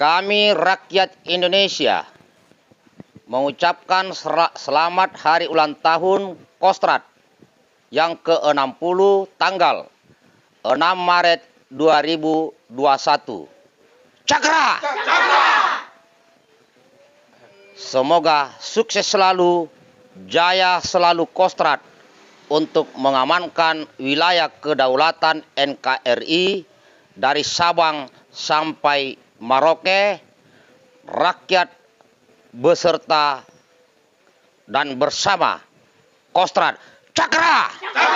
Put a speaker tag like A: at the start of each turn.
A: Kami rakyat Indonesia mengucapkan selamat hari ulang tahun Kostrad yang ke-60 tanggal 6 Maret 2021. Cakra! Cakra! Semoga sukses selalu, jaya selalu Kostrad untuk mengamankan wilayah kedaulatan NKRI dari Sabang sampai Maroke, rakyat beserta dan bersama Kostrad Cakra! Cakra!